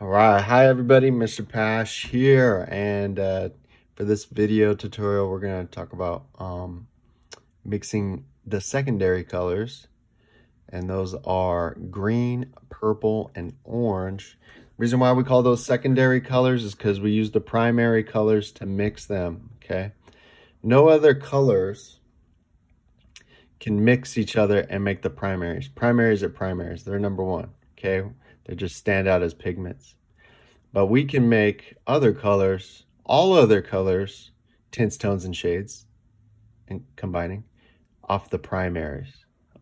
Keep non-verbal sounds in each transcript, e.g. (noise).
All right, hi everybody, Mr. Pash here, and uh, for this video tutorial, we're gonna talk about um, mixing the secondary colors, and those are green, purple, and orange. reason why we call those secondary colors is because we use the primary colors to mix them, okay? No other colors can mix each other and make the primaries. Primaries are primaries, they're number one, okay? They just stand out as pigments. But we can make other colors, all other colors, tints, tones, and shades, and combining off the primaries.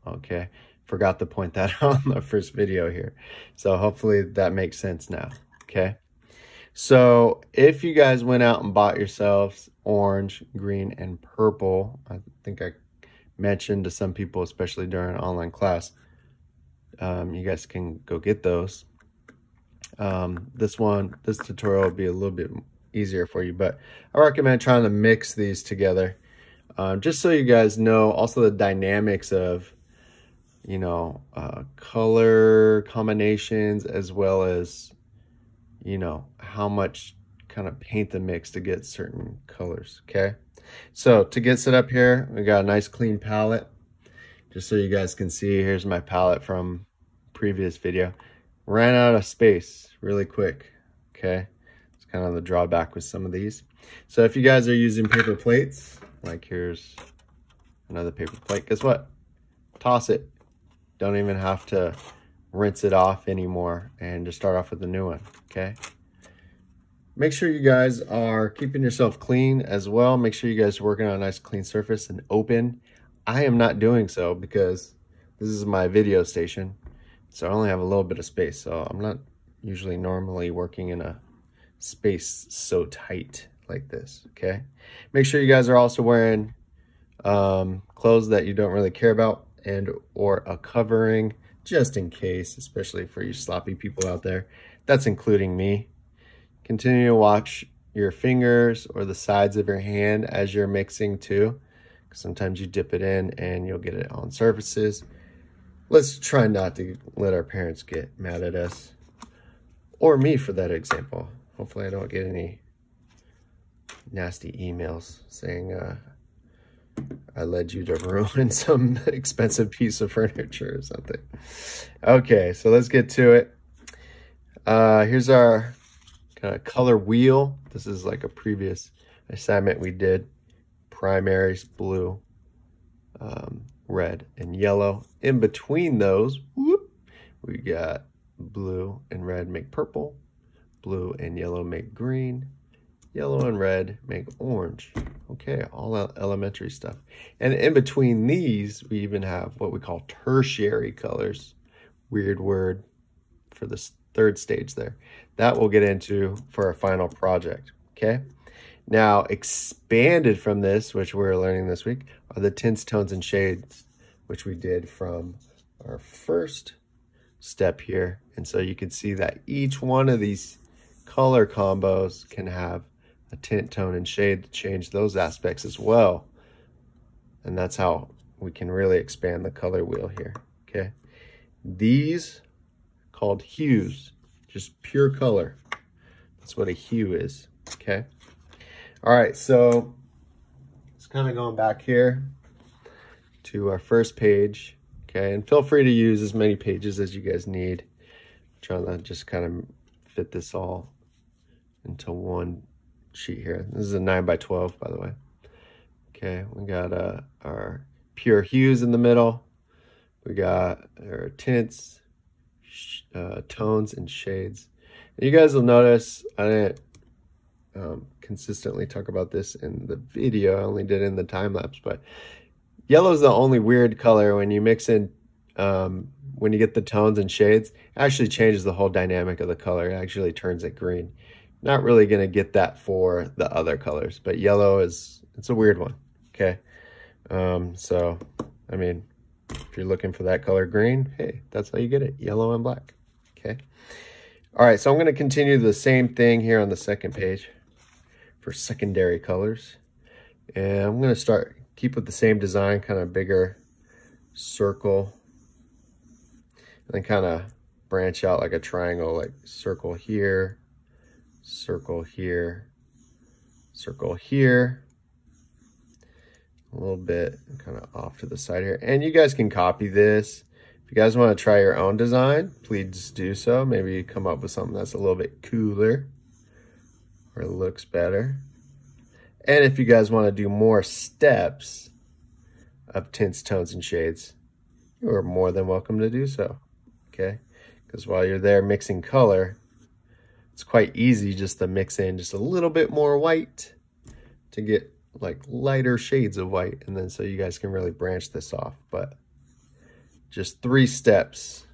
Okay, forgot to point that (laughs) out the first video here. So hopefully that makes sense now. Okay, so if you guys went out and bought yourselves orange, green, and purple, I think I mentioned to some people, especially during online class, um, you guys can go get those. Um, this one, this tutorial will be a little bit easier for you, but I recommend trying to mix these together um, just so you guys know also the dynamics of, you know, uh, color combinations as well as, you know, how much kind of paint the mix to get certain colors, okay? So to get set up here, we got a nice clean palette. Just so you guys can see, here's my palette from previous video. Ran out of space really quick, okay? It's kind of the drawback with some of these. So if you guys are using paper plates, like here's another paper plate, guess what? Toss it. Don't even have to rinse it off anymore and just start off with a new one, okay? Make sure you guys are keeping yourself clean as well. Make sure you guys are working on a nice clean surface and open. I am not doing so because this is my video station. So I only have a little bit of space. So I'm not usually normally working in a space so tight like this, okay? Make sure you guys are also wearing um, clothes that you don't really care about and or a covering just in case, especially for you sloppy people out there. That's including me. Continue to watch your fingers or the sides of your hand as you're mixing too. Sometimes you dip it in and you'll get it on surfaces. Let's try not to let our parents get mad at us. Or me for that example. Hopefully I don't get any nasty emails saying uh, I led you to ruin (laughs) some expensive piece of furniture or something. Okay, so let's get to it. Uh, here's our kind of color wheel. This is like a previous assignment we did. Primaries, blue, um, red, and yellow. In between those, whoop, we got blue and red make purple. Blue and yellow make green. Yellow and red make orange. Okay, all elementary stuff. And in between these, we even have what we call tertiary colors. Weird word for this third stage there. That we'll get into for our final project, okay? Now, expanded from this, which we're learning this week, are the tints, tones, and shades, which we did from our first step here. And so you can see that each one of these color combos can have a tint, tone, and shade to change those aspects as well. And that's how we can really expand the color wheel here, okay? These called hues, just pure color. That's what a hue is, okay? All right, so it's kind of going back here to our first page, okay? And feel free to use as many pages as you guys need. I'm trying to just kind of fit this all into one sheet here. This is a 9 by 12, by the way. Okay, we got uh, our pure hues in the middle. We got our tints, uh, tones, and shades. And you guys will notice I didn't um, consistently talk about this in the video. I only did in the time lapse, but yellow is the only weird color when you mix in, um, when you get the tones and shades, actually changes the whole dynamic of the color. It actually turns it green. Not really going to get that for the other colors, but yellow is, it's a weird one, okay? Um, so, I mean, if you're looking for that color green, hey, that's how you get it, yellow and black, okay? All right, so I'm going to continue the same thing here on the second page for secondary colors. And I'm going to start, keep with the same design, kind of bigger circle. And then kind of branch out like a triangle, like circle here, circle here, circle here, a little bit kind of off to the side here. And you guys can copy this. If you guys want to try your own design, please do so. Maybe come up with something that's a little bit cooler or looks better. And if you guys want to do more steps of tints, tones, and shades, you are more than welcome to do so, okay? Because while you're there mixing color, it's quite easy just to mix in just a little bit more white to get like lighter shades of white. And then so you guys can really branch this off. But just three steps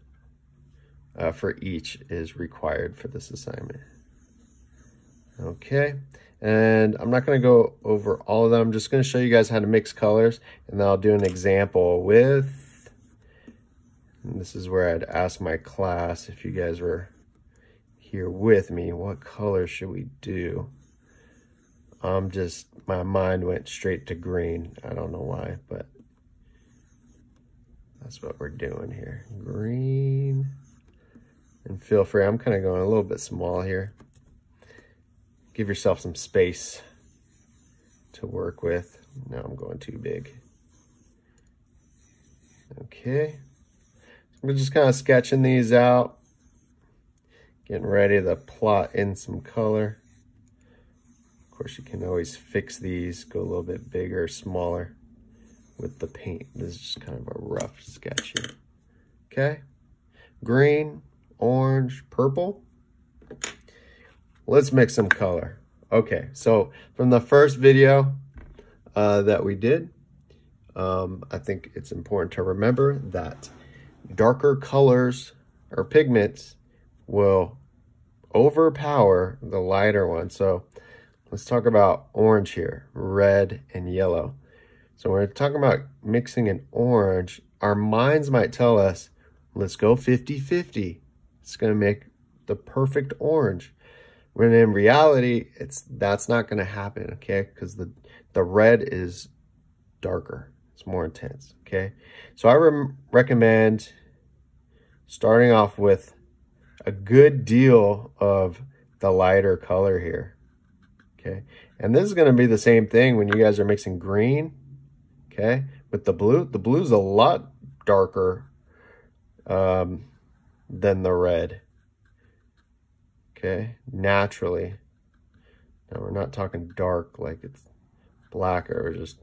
uh, for each is required for this assignment. Okay, and I'm not going to go over all of them. I'm just going to show you guys how to mix colors, and then I'll do an example with, this is where I'd ask my class if you guys were here with me, what color should we do? I'm just, my mind went straight to green. I don't know why, but that's what we're doing here. Green. And feel free, I'm kind of going a little bit small here. Give yourself some space to work with. Now I'm going too big. Okay. I'm just kind of sketching these out. Getting ready to plot in some color. Of course, you can always fix these, go a little bit bigger, smaller with the paint. This is just kind of a rough sketch here. Okay. Green, orange, purple. Let's mix some color. Okay, so from the first video uh, that we did, um, I think it's important to remember that darker colors or pigments will overpower the lighter one. So let's talk about orange here, red and yellow. So when we're talking about mixing an orange, our minds might tell us, let's go 50-50. It's going to make the perfect orange. When in reality, it's that's not going to happen, okay? Because the, the red is darker. It's more intense, okay? So I re recommend starting off with a good deal of the lighter color here. Okay. And this is going to be the same thing when you guys are mixing green. Okay. With the blue, the blue is a lot darker um, than the red. Okay. Naturally. Now we're not talking dark like it's black or just,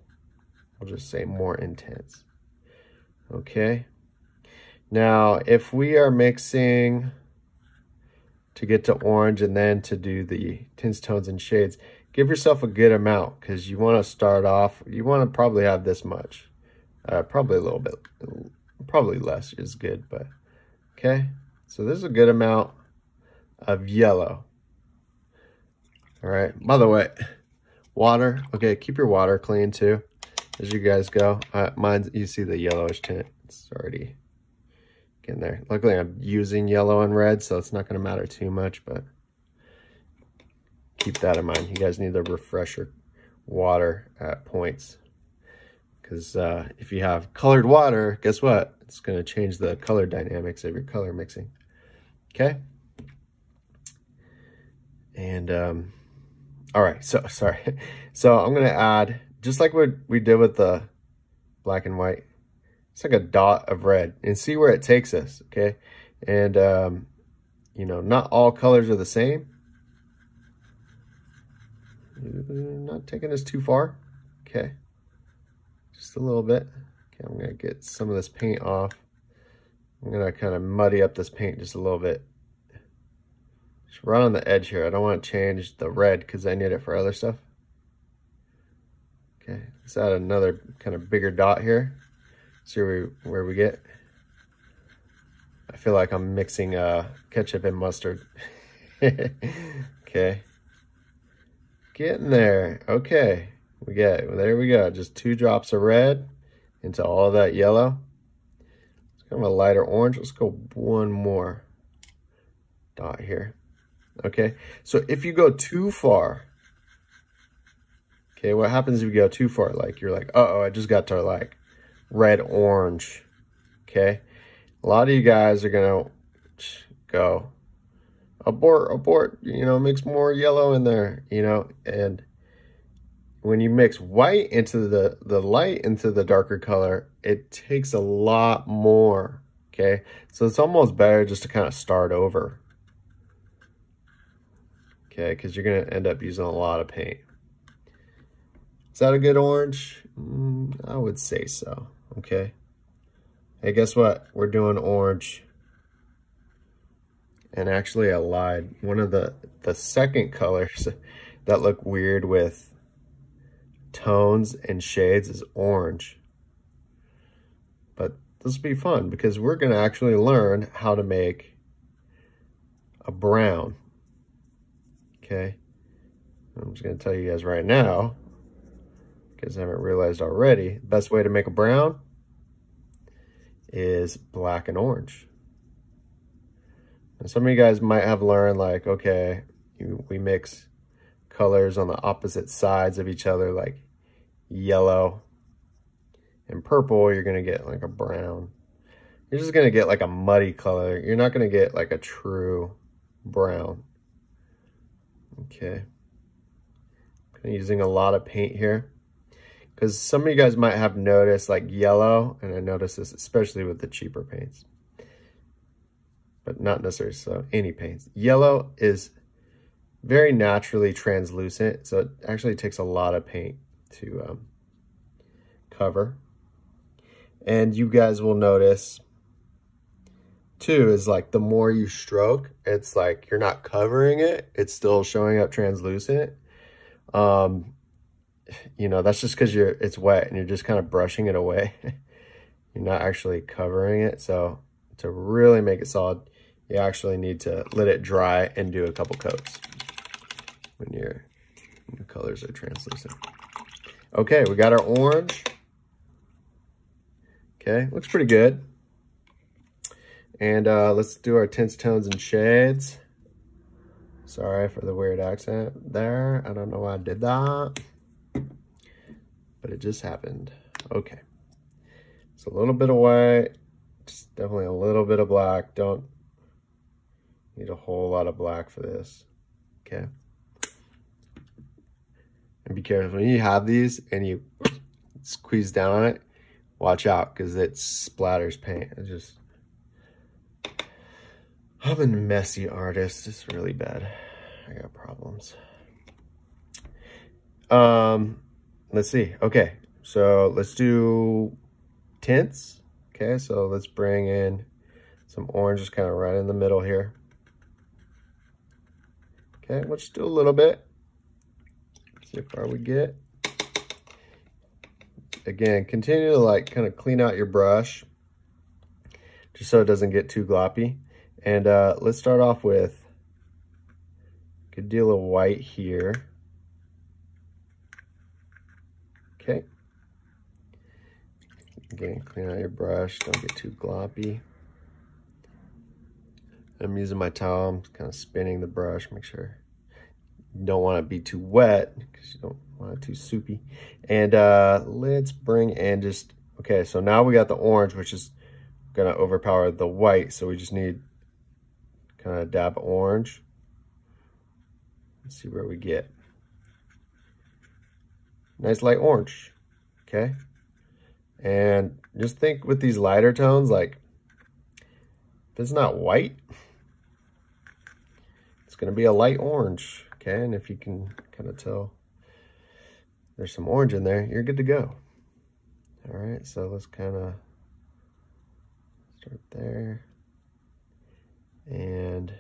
I'll just say more intense. Okay. Now, if we are mixing to get to orange and then to do the tints, tones, and shades, give yourself a good amount because you want to start off, you want to probably have this much. Uh, probably a little bit, probably less is good, but okay. So this is a good amount of yellow. All right, by the way, water, okay, keep your water clean too as you guys go. Uh, mine, you see the yellowish tint, it's already getting there. Luckily, I'm using yellow and red, so it's not going to matter too much, but keep that in mind. You guys need the refresher water at points because uh, if you have colored water, guess what? It's going to change the color dynamics of your color mixing. Okay? And, um, all right, so, (laughs) sorry. So I'm going to add, just like what we did with the black and white, it's like a dot of red and see where it takes us, okay? And, um, you know, not all colors are the same. Not taking us too far. Okay. Just a little bit. Okay, I'm going to get some of this paint off. I'm going to kind of muddy up this paint just a little bit. Just right on the edge here. I don't want to change the red because I need it for other stuff. Okay, let's add another kind of bigger dot here. See where we, where we get. I feel like I'm mixing uh, ketchup and mustard. (laughs) okay. Getting there. Okay. We get, there we go. Just two drops of red into all that yellow. It's kind of a lighter orange. Let's go one more dot here. Okay. So if you go too far, okay, what happens if you go too far? Like you're like, uh oh I just got to like red, orange, okay? A lot of you guys are going to go. Abort, abort, you know, mix more yellow in there, you know, and when you mix white into the, the light into the darker color, it takes a lot more, okay? So it's almost better just to kind of start over, okay? Because you're going to end up using a lot of paint. Is that a good orange? Mm, I would say so, okay? Hey, guess what? We're doing orange. And actually I lied. One of the, the second colors (laughs) that look weird with tones and shades is orange. But this will be fun because we're going to actually learn how to make a brown. Okay. I'm just going to tell you guys right now, because I haven't realized already, the best way to make a brown is black and orange. And some of you guys might have learned like, okay, you, we mix colors on the opposite sides of each other, like yellow and purple, you're going to get like a brown. You're just going to get like a muddy color. You're not going to get like a true brown. Okay. I'm using a lot of paint here because some of you guys might have noticed like yellow, and I notice this especially with the cheaper paints, but not necessarily so any paints. Yellow is very naturally translucent, so it actually takes a lot of paint to um, cover. And you guys will notice too is like the more you stroke, it's like you're not covering it, it's still showing up translucent. Um, you know, that's just because you're it's wet and you're just kind of brushing it away. (laughs) you're not actually covering it. So to really make it solid, you actually need to let it dry and do a couple coats when your, when your colors are translucent. Okay, we got our orange. Okay, looks pretty good. And uh, let's do our tints, tones, and shades. Sorry for the weird accent there. I don't know why I did that but it just happened. Okay. It's a little bit of white, just definitely a little bit of black. Don't need a whole lot of black for this. Okay. And be careful when you have these and you squeeze down on it, watch out because it splatters paint. It's just, I'm a messy artist. It's really bad. I got problems. Um, let's see. Okay, so let's do tints. Okay, so let's bring in some orange just kind of right in the middle here. Okay, let's do a little bit. See how far we get. Again, continue to like kind of clean out your brush just so it doesn't get too gloppy. And uh, let's start off with a good deal of white here. Okay. Again, clean out your brush. Don't get too gloppy. I'm using my towel. I'm kind of spinning the brush. Make sure you don't want to be too wet because you don't want it too soupy. And uh, let's bring in just, okay, so now we got the orange, which is going to overpower the white. So we just need kind of dab orange. Let's see where we get. Nice light orange, okay? And just think with these lighter tones, like, if it's not white, it's going to be a light orange, okay? And if you can kind of tell there's some orange in there, you're good to go. All right, so let's kind of start there. And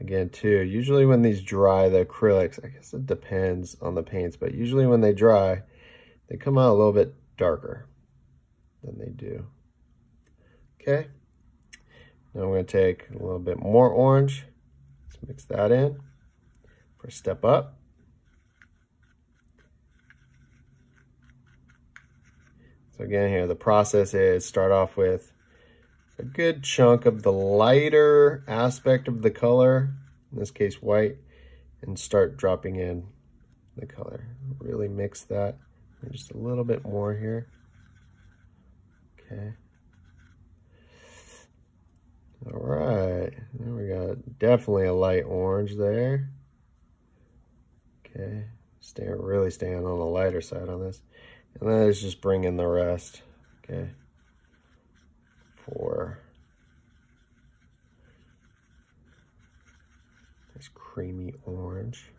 again too. Usually when these dry, the acrylics, I guess it depends on the paints, but usually when they dry, they come out a little bit darker than they do. Okay. Now I'm going to take a little bit more orange. Let's mix that in for step up. So again here, the process is start off with a good chunk of the lighter aspect of the color, in this case white, and start dropping in the color. Really mix that. Just a little bit more here. Okay. All right, there we got definitely a light orange there. Okay, stay really staying on the lighter side on this. And then let's just bring in the rest, okay, for this creamy orange.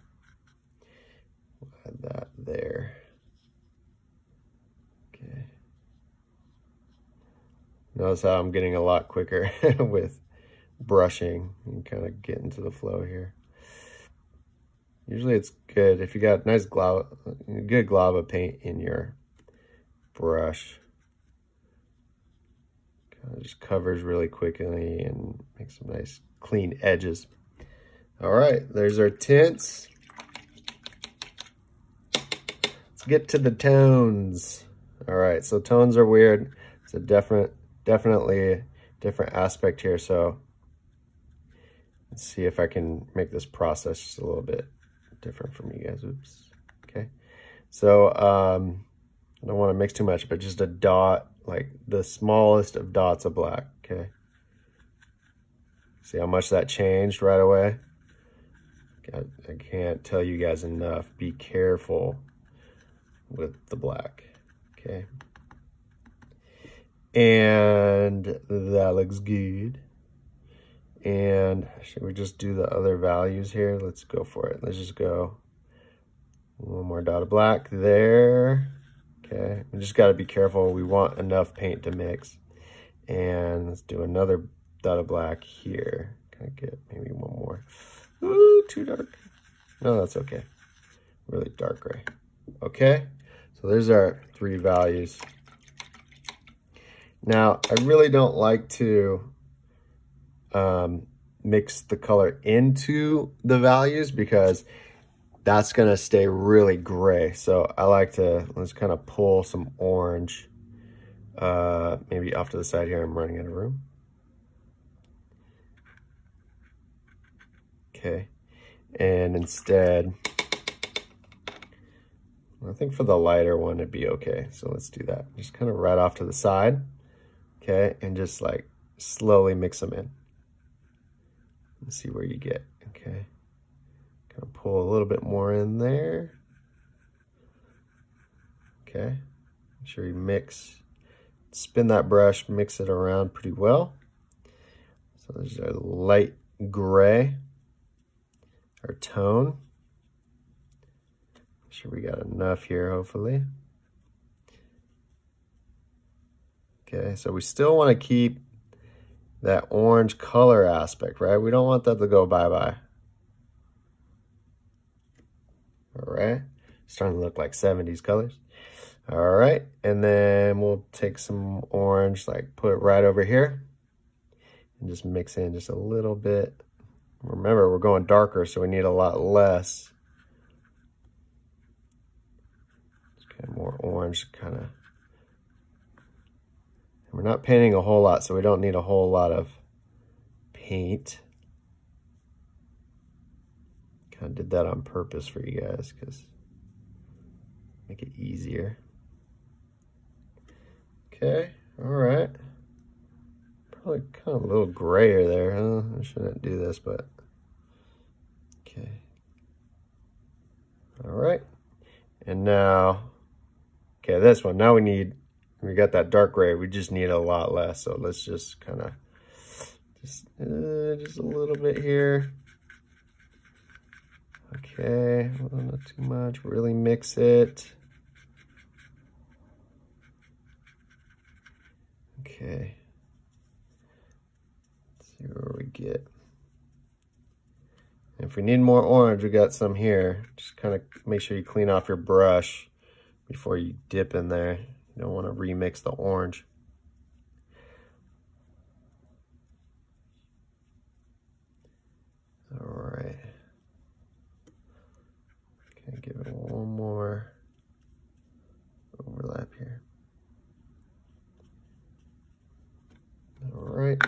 We'll add that there. Okay. Notice how I'm getting a lot quicker (laughs) with brushing and kind of get into the flow here. Usually it's good if you got nice glob, good glob of paint in your brush. Just covers really quickly and makes some nice clean edges. All right, there's our tints. Let's get to the tones. All right, so tones are weird. It's a different, definitely different aspect here. So let's see if I can make this process just a little bit different from you guys. Oops. Okay. So um, I don't want to mix too much, but just a dot, like the smallest of dots of black. Okay. See how much that changed right away? I can't tell you guys enough. Be careful with the black. Okay. And that looks good. And should we just do the other values here? Let's go for it. Let's just go one more dot of black there. Okay, we just got to be careful. We want enough paint to mix. And let's do another dot of black here. Can I get maybe one more? Ooh, too dark. No, that's okay. Really dark gray. Okay, so there's our three values. Now, I really don't like to um, mix the color into the values because that's going to stay really gray. So I like to, let's kind of pull some orange, uh, maybe off to the side here. I'm running out of room. Okay. And instead, I think for the lighter one, it'd be okay. So let's do that. Just kind of right off to the side. Okay. And just like slowly mix them in. Let's see where you get. Okay. Pull a little bit more in there. Okay. Make sure you mix, spin that brush, mix it around pretty well. So there's a light gray, our tone. Make sure we got enough here, hopefully. Okay, so we still want to keep that orange color aspect, right? We don't want that to go bye-bye. All right, starting to look like 70s colors. All right, and then we'll take some orange, like put it right over here and just mix in just a little bit. Remember, we're going darker, so we need a lot less. Just kind of more orange, kind of. We're not painting a whole lot, so we don't need a whole lot of paint. Kind of did that on purpose for you guys because make it easier. Okay, all right. Probably kind of a little grayer there, huh? I shouldn't do this, but okay. All right. And now, okay, this one. Now we need, we got that dark gray. We just need a lot less. So let's just kind of, just, uh, just a little bit here. Okay, well, not too much. Really mix it. Okay. Let's see where we get. If we need more orange, we got some here. Just kind of make sure you clean off your brush before you dip in there. You don't want to remix the orange. All right. Okay, give it one more overlap here. All right.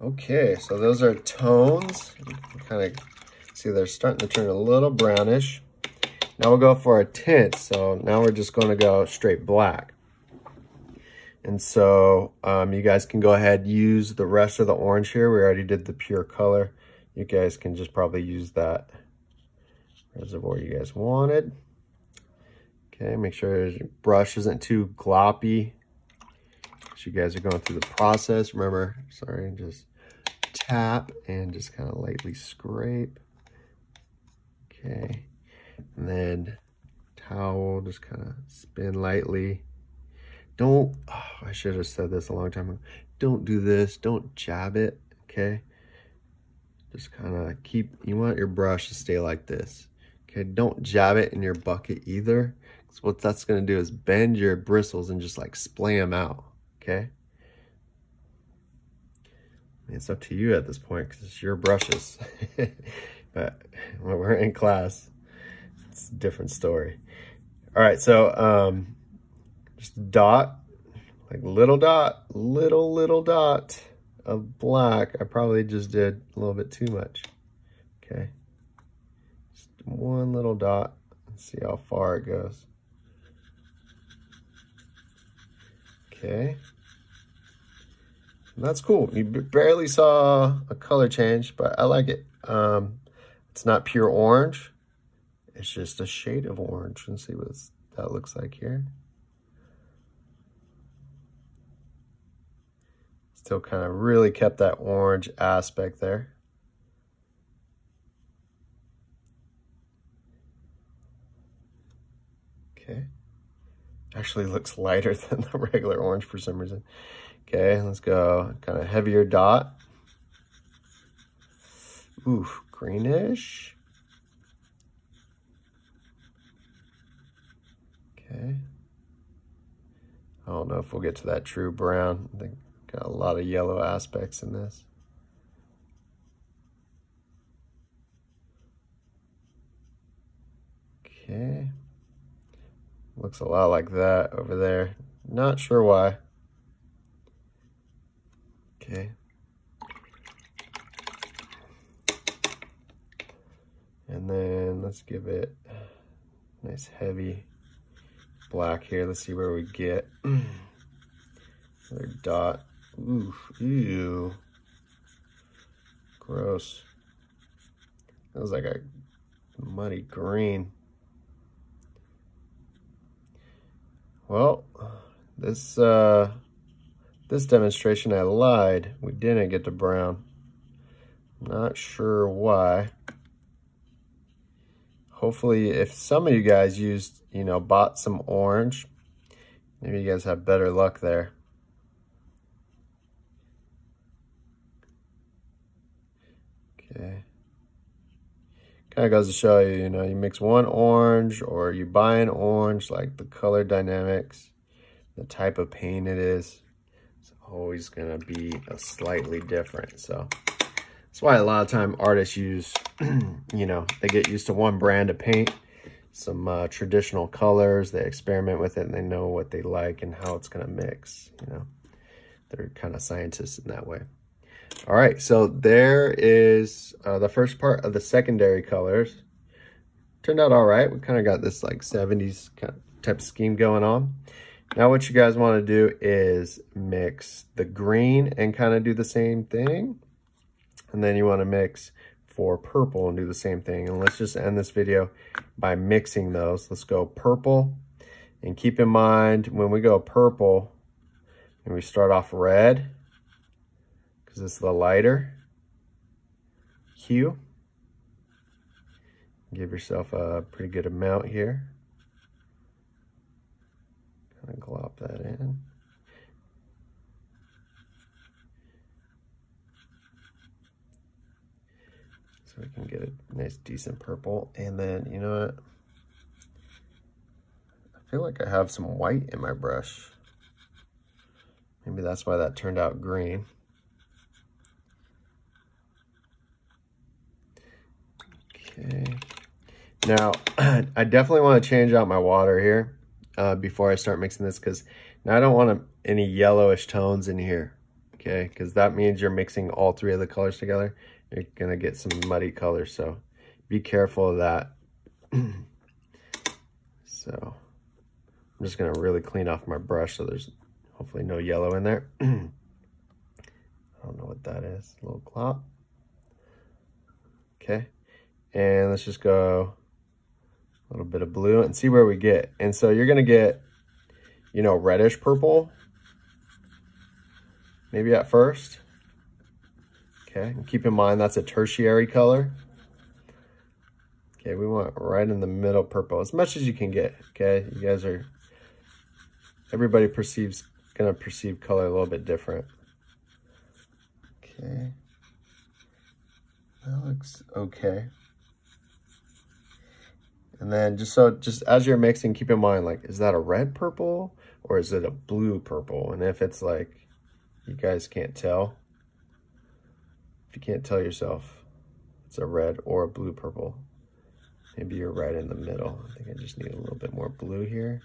Okay, so those are tones. kind of see they're starting to turn a little brownish. Now we'll go for a tint. So now we're just going to go straight black. And so um, you guys can go ahead use the rest of the orange here. We already did the pure color. You guys can just probably use that reservoir you guys wanted. Okay, make sure your brush isn't too gloppy. As you guys are going through the process, remember, sorry, just tap and just kind of lightly scrape. Okay, and then towel, just kind of spin lightly. Don't, oh, I should have said this a long time ago. Don't do this, don't jab it, okay? Just kind of keep, you want your brush to stay like this. Okay, don't jab it in your bucket either. Because what that's going to do is bend your bristles and just like splay them out, okay? It's up to you at this point because it's your brushes. (laughs) but when we're in class, it's a different story. All right, so um, just a dot, like little dot, little, little dot of black. I probably just did a little bit too much. Okay. One little dot. Let's see how far it goes. Okay. And that's cool. You barely saw a color change, but I like it. Um, it's not pure orange. It's just a shade of orange. Let's see what that looks like here. Still kind of really kept that orange aspect there. Okay. Actually looks lighter (laughs) than the regular orange for some reason. Okay, let's go kind of heavier dot. Ooh, greenish. Okay. I don't know if we'll get to that true brown. I think Got a lot of yellow aspects in this. Okay. Looks a lot like that over there. Not sure why. Okay. And then let's give it nice heavy black here. Let's see where we get. (clears throat) Another dot. Ooh, ew. Gross. That was like a muddy green. Well, this uh, this demonstration I lied. We didn't get to brown. Not sure why. Hopefully, if some of you guys used, you know, bought some orange, maybe you guys have better luck there. Okay. Kind of goes to show you, you know, you mix one orange or you buy an orange, like the color dynamics, the type of paint it is, it's always going to be a slightly different. So that's why a lot of time artists use, (clears throat) you know, they get used to one brand of paint, some uh, traditional colors, they experiment with it and they know what they like and how it's going to mix, you know. They're kind of scientists in that way. All right, so there is uh, the first part of the secondary colors. Turned out all right. We kind of got this like 70s kind of type scheme going on. Now what you guys want to do is mix the green and kind of do the same thing. And then you want to mix for purple and do the same thing. And let's just end this video by mixing those. Let's go purple. And keep in mind, when we go purple, and we start off red, this it's the lighter hue. Give yourself a pretty good amount here. Kind of glop that in. So we can get a nice decent purple. And then, you know what? I feel like I have some white in my brush. Maybe that's why that turned out green. Okay. Now, (clears throat) I definitely want to change out my water here uh, before I start mixing this because now I don't want any yellowish tones in here, okay? Because that means you're mixing all three of the colors together. You're going to get some muddy colors, so be careful of that. (clears throat) so I'm just going to really clean off my brush so there's Hopefully no yellow in there. (clears throat) I don't know what that is. A little clop. Okay. And let's just go a little bit of blue and see where we get. And so you're going to get, you know, reddish purple. Maybe at first. Okay. And keep in mind that's a tertiary color. Okay, we want right in the middle purple, as much as you can get, okay? You guys are, everybody perceives, gonna perceive color a little bit different. Okay. That looks okay. And then just so, just as you're mixing, keep in mind, like, is that a red purple or is it a blue purple? And if it's like, you guys can't tell, if you can't tell yourself, it's a red or a blue purple. Maybe you're right in the middle. I think I just need a little bit more blue here.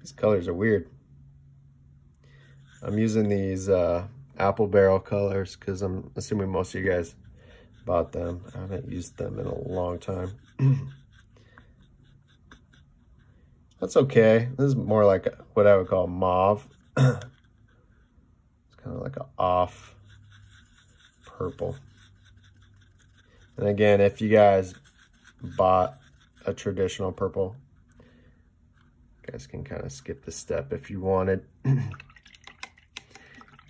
These colors are weird. I'm using these uh, apple barrel colors because I'm assuming most of you guys bought them. I haven't used them in a long time. (clears throat) That's okay. This is more like what I would call mauve. (clears throat) it's kind of like an off purple. And again, if you guys bought a traditional purple, you guys can kind of skip the step if you wanted. (clears throat) and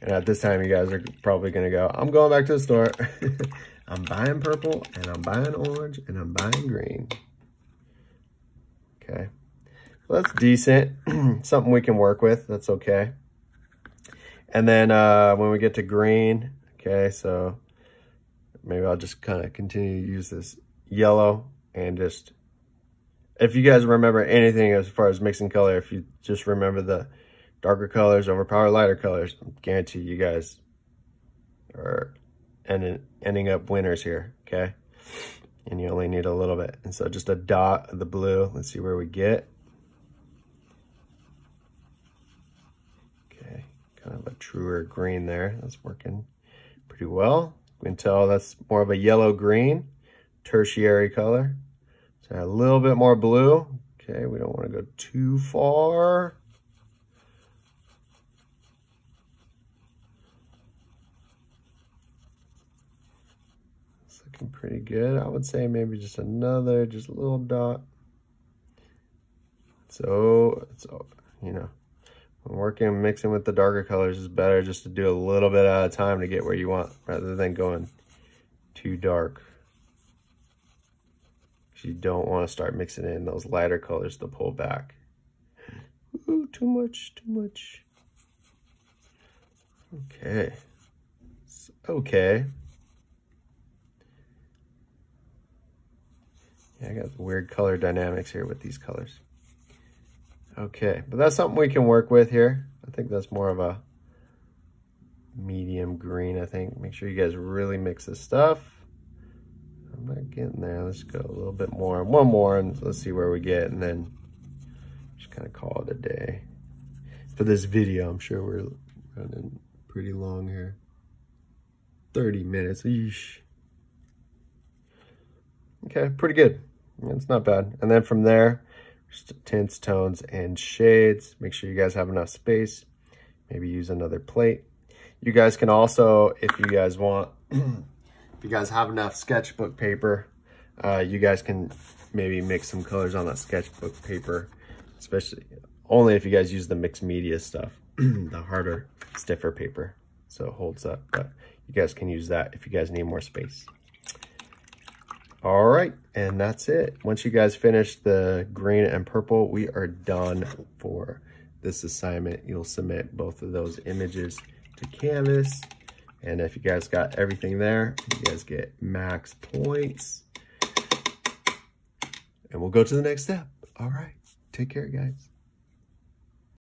at this time, you guys are probably going to go, I'm going back to the store. (laughs) I'm buying purple, and I'm buying orange, and I'm buying green. Okay. Well, that's decent. (clears throat) Something we can work with. That's okay. And then uh, when we get to green, okay, so maybe I'll just kind of continue to use this yellow and just, if you guys remember anything as far as mixing color, if you just remember the darker colors overpower lighter colors, I guarantee you guys are ending, ending up winners here, okay? And you only need a little bit. And so just a dot of the blue. Let's see where we get. Okay, kind of a truer green there. That's working pretty well. You can tell that's more of a yellow green, tertiary color. So a little bit more blue. Okay, we don't want to go too far. It's looking pretty good. I would say maybe just another, just a little dot. So, it's, all you know, when working mixing with the darker colors is better just to do a little bit at a time to get where you want rather than going too dark. You don't want to start mixing in those lighter colors to pull back. Ooh, too much, too much. Okay. Okay. Yeah, I got weird color dynamics here with these colors. Okay, but that's something we can work with here. I think that's more of a medium green, I think. Make sure you guys really mix this stuff. I'm not getting there. Let's go a little bit more. One more, and let's see where we get, and then just kind of call it a day. For this video, I'm sure we're running pretty long here. 30 minutes. Okay, pretty good. It's not bad. And then from there, just tints, tones, and shades. Make sure you guys have enough space. Maybe use another plate. You guys can also, if you guys want, (clears throat) if you guys have enough sketchbook paper, uh, you guys can maybe mix some colors on that sketchbook paper, especially only if you guys use the mixed media stuff, (clears throat) the harder, stiffer paper, so it holds up. But you guys can use that if you guys need more space. All right, and that's it. Once you guys finish the green and purple, we are done for this assignment. You'll submit both of those images to Canvas. And if you guys got everything there, you guys get max points. And we'll go to the next step. All right, take care, guys.